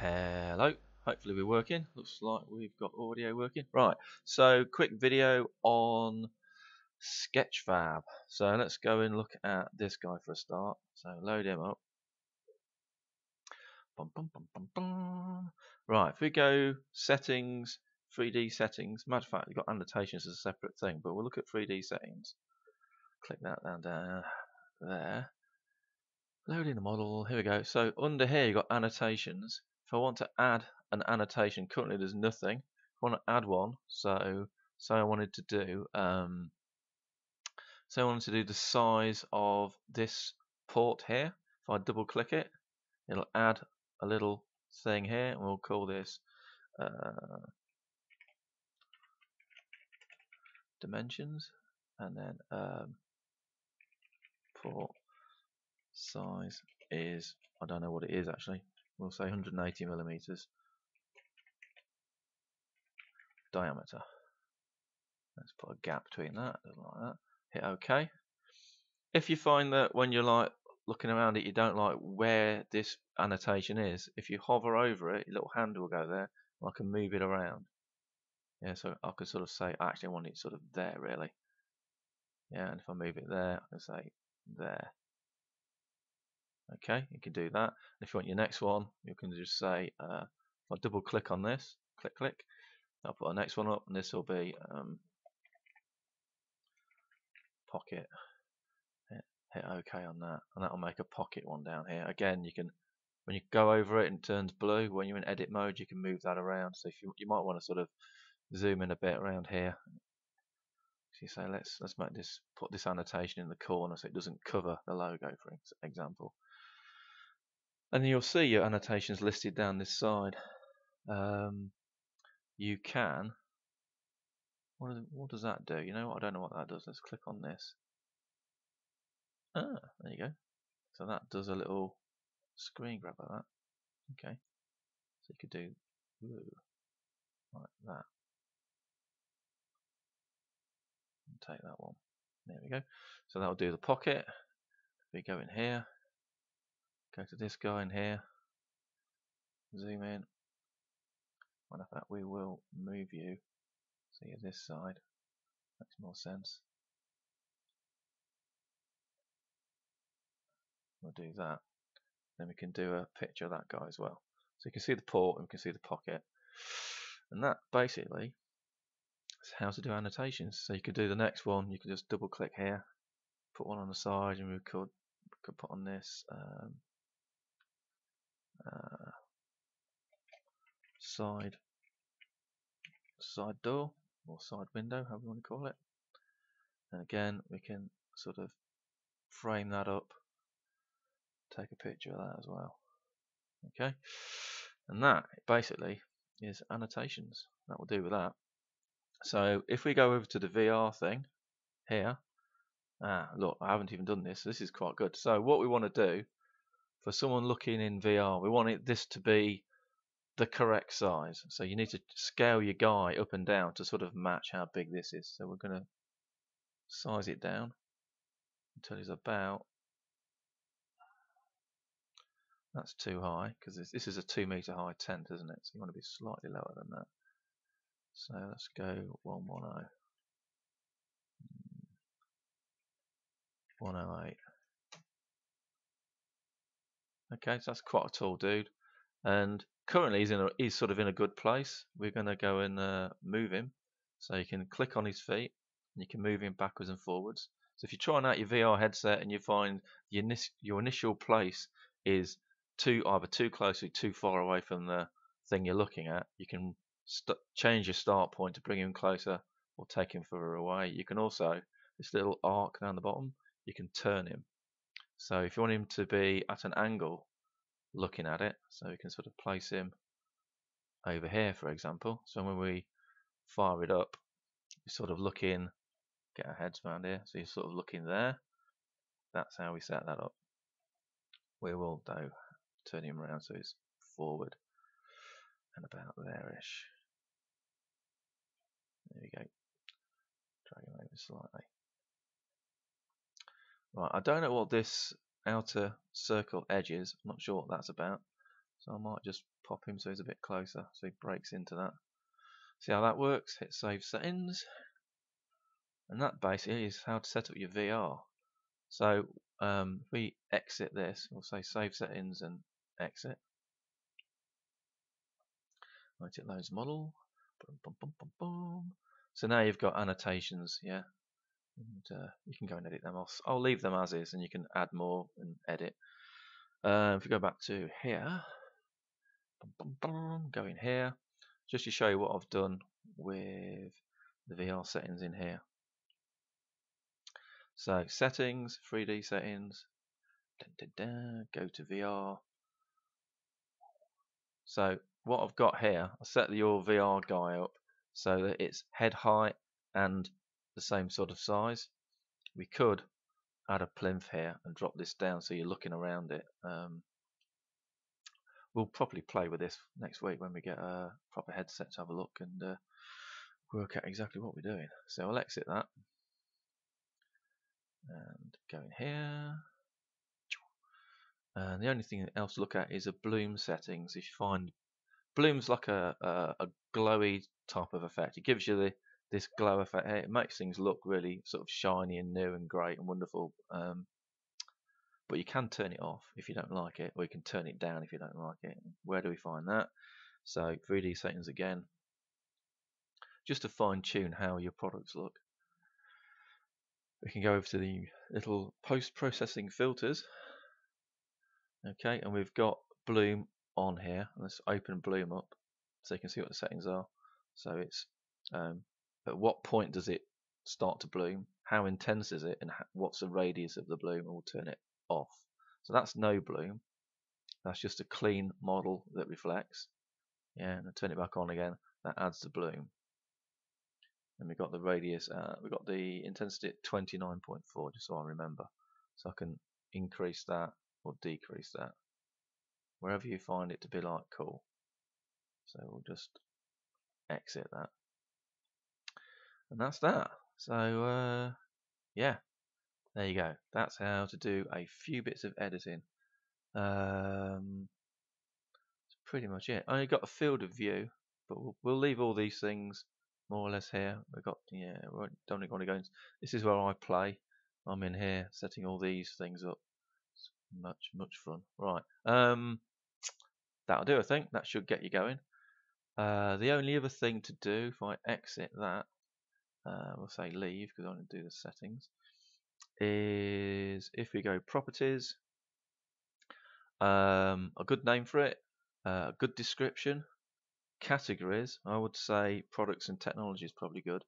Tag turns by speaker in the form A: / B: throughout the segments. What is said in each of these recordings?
A: Hello, hopefully we're working. Looks like we've got audio working. Right, so quick video on Sketchfab. So let's go and look at this guy for a start. So load him up. Bum, bum, bum, right, if we go settings, 3D settings, matter of fact, you've got annotations as a separate thing, but we'll look at 3D settings. Click that down, down there. Loading the model, here we go. So under here you've got annotations. If I want to add an annotation, currently there's nothing. If I want to add one, so so I wanted to do um, so I wanted to do the size of this port here. If I double click it, it'll add a little thing here, and we'll call this uh, dimensions, and then um, port size is I don't know what it is actually we'll say 180 millimeters diameter. Let's put a gap between that, like that. Hit OK. If you find that when you're like looking around it, you don't like where this annotation is, if you hover over it, your little hand will go there, I can move it around. Yeah, so I can sort of say, I actually want it sort of there, really. Yeah, and if I move it there, I can say there. Okay, you can do that. If you want your next one, you can just say, uh, if I double click on this, click, click, I'll put the next one up, and this will be um, pocket. Hit, hit OK on that, and that will make a pocket one down here. Again, you can, when you go over it and it turns blue, when you're in edit mode, you can move that around. So if you, you might want to sort of zoom in a bit around here. So you say, let's let's make this, put this annotation in the corner so it doesn't cover the logo, for example and you'll see your annotations listed down this side. Um, you can. What, is, what does that do? You know what? I don't know what that does. Let's click on this. Ah, there you go. So that does a little screen grab of that. Okay. So you could do ooh, like that. And take that one. There we go. So that'll do the pocket. We go in here. Go to this guy in here, zoom in. Matter of fact, we will move you so you're this side. Makes more sense. We'll do that. Then we can do a picture of that guy as well. So you can see the port and we can see the pocket. And that basically is how to do annotations. So you could do the next one, you could just double click here, put one on the side and we could, could put on this um, uh, side side door or side window, however you want to call it. And again, we can sort of frame that up, take a picture of that as well. Okay, and that basically is annotations. That will do with that. So if we go over to the VR thing here, ah, look, I haven't even done this. This is quite good. So what we want to do for someone looking in VR, we want it, this to be the correct size. So you need to scale your guy up and down to sort of match how big this is. So we're going to size it down until he's about that's too high because this, this, is a two meter high tent isn't it so you want to be slightly lower than that so let's go 110 108 Okay, so that's quite a tall dude. And currently he's in a, he's sort of in a good place. We're going to go and uh, move him. So you can click on his feet and you can move him backwards and forwards. So if you're trying out your VR headset and you find your, your initial place is too either too close or too far away from the thing you're looking at, you can change your start point to bring him closer or take him further away. You can also, this little arc down the bottom, you can turn him. So if you want him to be at an angle looking at it, so we can sort of place him over here, for example. So when we fire it up, we sort of looking, get our heads around here, so you're sort of looking there. That's how we set that up. We will though turn him around so he's forward and about there-ish. There we go. Drag him over slightly. Right, I don't know what this outer circle edges. I'm not sure what that's about. So I might just pop him so he's a bit closer so he breaks into that. See how that works? Hit save settings. And that basically is how to set up your VR. So um, if we exit this, we'll say save settings and exit. Right, it loads model. Boom, boom, boom. So now you've got annotations, yeah, and uh, you can go and edit them. I'll, I'll leave them as is, and you can add more and edit. Uh, if we go back to here, go in here, just to show you what I've done with the VR settings in here. So settings, 3D settings, go to VR. So what I've got here, I set your VR guy up so that it's head height and the same sort of size. We could add a plinth here and drop this down so you're looking around it. Um, we'll probably play with this next week when we get a proper headset to have a look and uh, work out exactly what we're doing. So I'll exit that and go in here. And the only thing else to look at is a bloom settings. If you find bloom's like a, a, a glowy type of effect. It gives you the this glow effect. It makes things look really sort of shiny and new and great and wonderful. Um, but you can turn it off if you don't like it, or you can turn it down if you don't like it. Where do we find that? So 3D settings again, just to fine tune how your products look. We can go over to the little post-processing filters. Okay, and we've got Bloom on here. Let's open Bloom up so you can see what the settings are. So it's um, at what point does it start to bloom? How intense is it? And what's the radius of the bloom? And we'll turn it off. So that's no bloom. That's just a clean model that reflects. Yeah, and I turn it back on again. That adds the bloom. And we've got the radius, uh, we've got the intensity at 29.4, just so I remember. So I can increase that or decrease that. Wherever you find it to be like cool. So we'll just exit that. And that's that. So, uh, yeah, there you go. That's how to do a few bits of editing. Um, that's pretty much it. I only got a field of view, but we'll, we'll leave all these things more or less here. We've got, yeah, we don't want to go into, this is where I play. I'm in here setting all these things up. It's much, much fun. Right. Um, that'll do, I think. That should get you going. Uh, the only other thing to do, if I exit that, uh, we'll say leave because I want to do the settings, is if we go properties, um, a good name for it, uh, a good description, categories, I would say products and technology is probably good.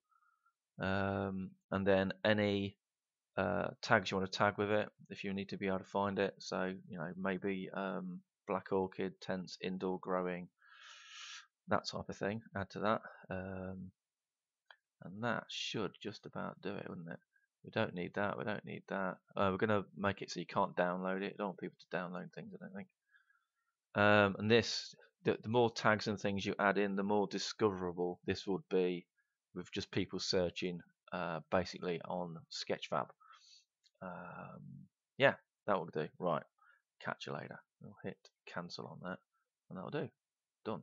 A: Um, and then any uh, tags you want to tag with it if you need to be able to find it. So, you know, maybe um, black orchid, tents, indoor growing, that type of thing. Add to that. Um, and that should just about do it, wouldn't it? We don't need that, we don't need that. Uh, we're going to make it so you can't download it. I don't want people to download things, I don't think. Um, and this, the, the, more tags and things you add in, the more discoverable this would be with just people searching uh, basically on Sketchfab. Um, yeah, that will do. Right, catch you later. We'll hit cancel on that, and that'll do. Done.